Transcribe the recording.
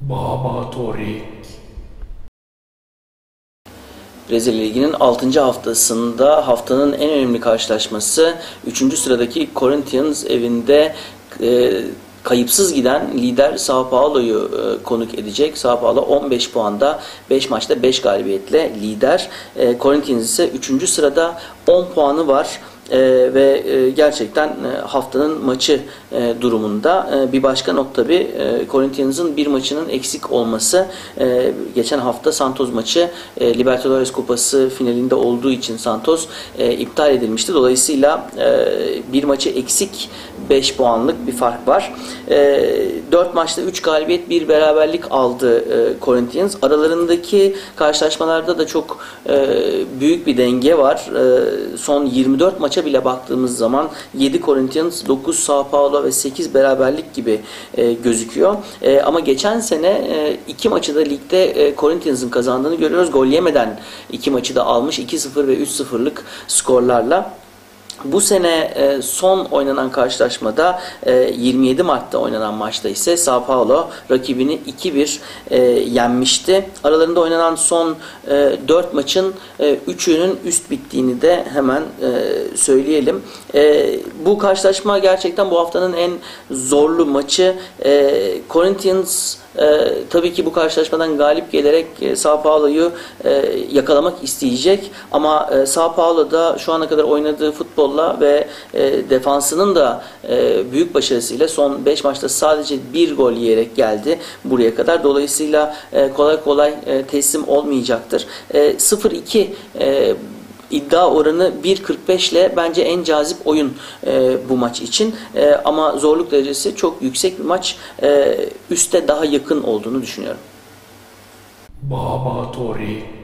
Baba Torik. Brezilya Ligi'nin 6. haftasında haftanın en önemli karşılaşması 3. sıradaki Corinthians evinde e, kayıpsız giden lider Sao Paulo'yu e, konuk edecek. Sao Paulo 15 puanda 5 maçta 5 galibiyetle lider. E, Corinthians ise 3. sırada 10 puanı var. Ee, ve e, gerçekten e, haftanın maçı e, durumunda e, bir başka not tabi e, Corinthians'ın bir maçının eksik olması e, geçen hafta Santos maçı e, Libertadores Kupası finalinde olduğu için Santos e, iptal edilmişti. Dolayısıyla e, bir maçı eksik 5 puanlık bir fark var. E, 4 maçta 3 galibiyet bir beraberlik aldı e, Corinthians. Aralarındaki karşılaşmalarda da çok e, büyük bir denge var. E, son 24 maça bile baktığımız zaman 7 Corinthians, 9 Sao Paulo ve 8 beraberlik gibi e, gözüküyor. E, ama geçen sene e, iki maçı da ligde e, Corinthians'ın kazandığını görüyoruz. Gol yemeden iki maçı da almış 2-0 ve 3-0'lık skorlarla. Bu sene e, son oynanan karşılaşmada e, 27 Mart'ta oynanan maçta ise Sao Paulo rakibini 2-1 e, yenmişti. Aralarında oynanan son e, 4 maçın e, 3'ünün üst bittiğini de hemen e, söyleyelim. E, bu karşılaşma gerçekten bu haftanın en zorlu maçı. E, Corinthians e, tabii ki bu karşılaşmadan galip gelerek e, Sao Paulo'yu e, yakalamak isteyecek. Ama e, Sao Paulo'da şu ana kadar oynadığı futbolla ve e, defansının da e, büyük başarısıyla son 5 maçta sadece bir gol yiyerek geldi buraya kadar. Dolayısıyla e, kolay kolay e, teslim olmayacaktır. E, 0-2 e, İddia oranı 1.45 ile bence en cazip oyun e, bu maç için. E, ama zorluk derecesi çok yüksek bir maç. E, üste daha yakın olduğunu düşünüyorum. Baba Torik.